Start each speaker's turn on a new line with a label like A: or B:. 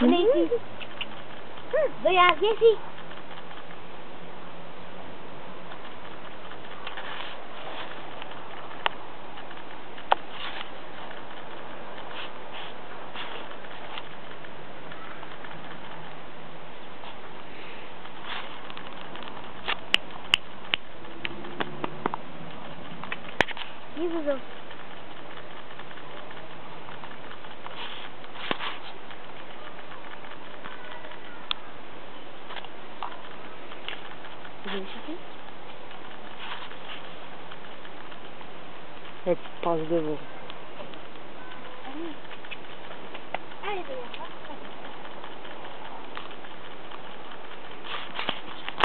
A: Venez ici. Regarde, viens ici. Viens, vous
B: değişik. Hep
A: fazla bu. Evet.